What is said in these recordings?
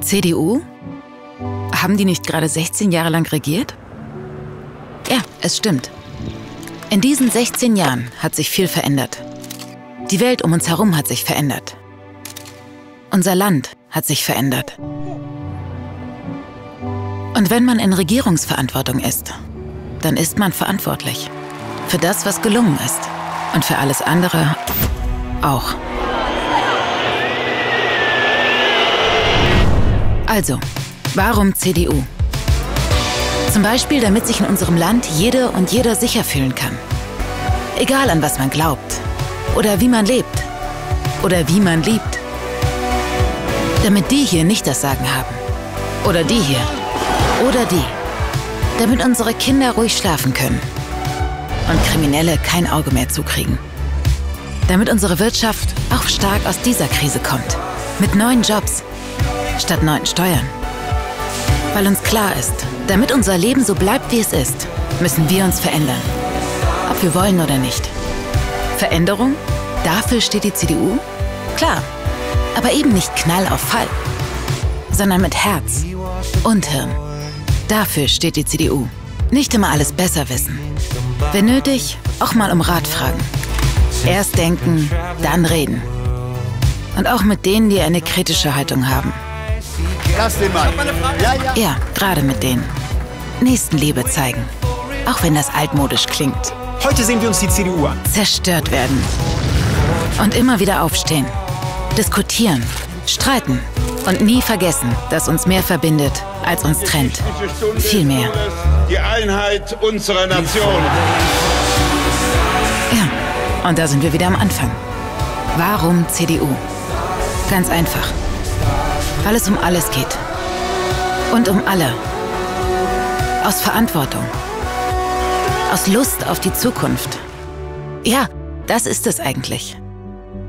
CDU? Haben die nicht gerade 16 Jahre lang regiert? Ja, es stimmt. In diesen 16 Jahren hat sich viel verändert. Die Welt um uns herum hat sich verändert. Unser Land hat sich verändert. Und wenn man in Regierungsverantwortung ist, dann ist man verantwortlich. Für das, was gelungen ist. Und für alles andere auch. Also, warum CDU? Zum Beispiel, damit sich in unserem Land jede und jeder sicher fühlen kann. Egal an was man glaubt. Oder wie man lebt. Oder wie man liebt. Damit die hier nicht das Sagen haben. Oder die hier. Oder die. Damit unsere Kinder ruhig schlafen können. Und Kriminelle kein Auge mehr zukriegen. Damit unsere Wirtschaft auch stark aus dieser Krise kommt. Mit neuen Jobs statt neuen Steuern. Weil uns klar ist, damit unser Leben so bleibt, wie es ist, müssen wir uns verändern. Ob wir wollen oder nicht. Veränderung? Dafür steht die CDU? Klar. Aber eben nicht Knall auf Fall, sondern mit Herz und Hirn. Dafür steht die CDU. Nicht immer alles besser wissen. Wenn nötig, auch mal um Rat fragen. Erst denken, dann reden. Und auch mit denen, die eine kritische Haltung haben. Lass den Mann. Ja, ja. Ja, gerade mit denen. Nächstenliebe zeigen. Auch wenn das altmodisch klingt. Heute sehen wir uns die CDU an. Zerstört werden. Und immer wieder aufstehen. Diskutieren. Streiten. Und nie vergessen, dass uns mehr verbindet, als uns trennt. Viel mehr. Die Einheit unserer Nation. Ja, und da sind wir wieder am Anfang. Warum CDU? Ganz einfach weil es um alles geht. Und um alle. Aus Verantwortung. Aus Lust auf die Zukunft. Ja, das ist es eigentlich.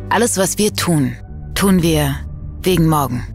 Alles, was wir tun, tun wir wegen morgen.